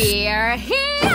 We're here!